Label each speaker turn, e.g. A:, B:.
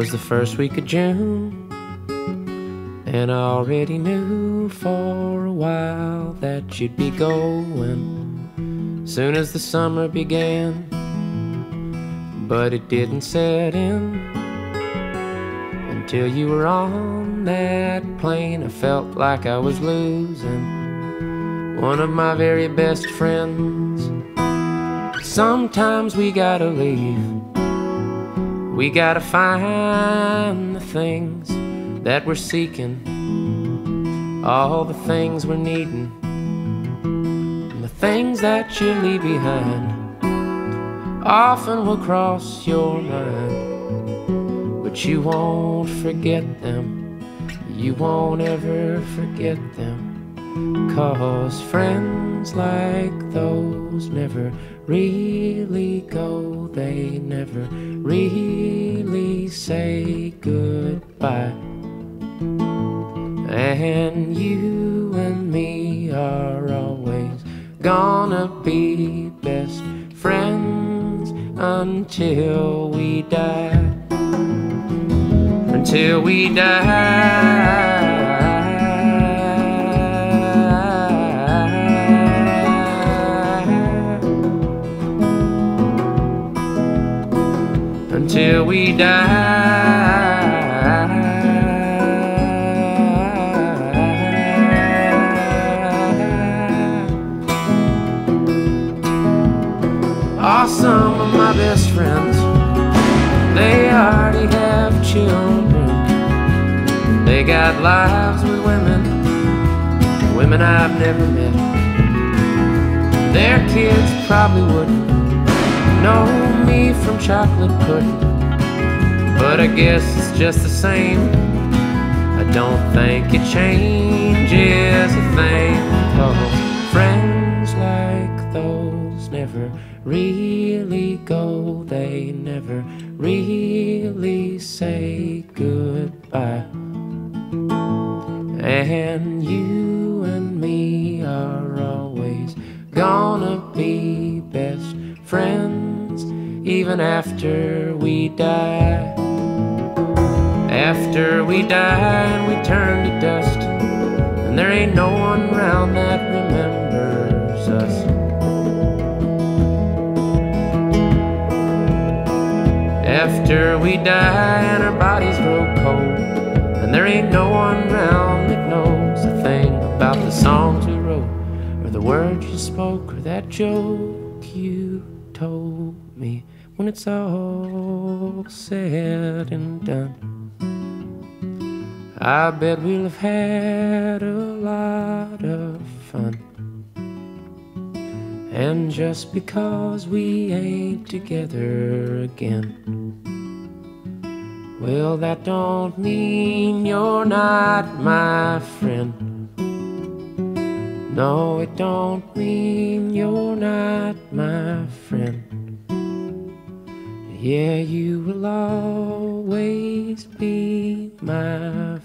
A: was the first week of June, and I already knew for a while that you'd be going soon as the summer began. But it didn't set in until you were on that plane. I felt like I was losing one of my very best friends. Sometimes we gotta leave. We gotta find the things that we're seeking, all the things we're needing, and the things that you leave behind often will cross your mind, but you won't forget them. You won't ever forget them. Cause friends like those never really go, they never really say goodbye. And you and me are always gonna be best friends until we die. Until we die. Until we die. Are some of my best friends. They already have children. They got lives with women, women I've never met. Their kids probably wouldn't know from chocolate pudding. But I guess it's just the same. I don't think it changes a thing. Cause friends like those never really go, they never really say goodbye. And you and me are always gonna be best friends, even after we die. After we die we turn to dust, and there ain't no one around that remembers us. After we die and our bodies grow cold, and there ain't no one around that knows a thing about the songs we wrote, or the words you spoke, or that joke you told me when it's all said and done. I bet we'll have had a lot of fun. And just because we ain't together again, well, that don't mean you're not my friend. No, it don't mean you're not my friend. Yeah, you will always be my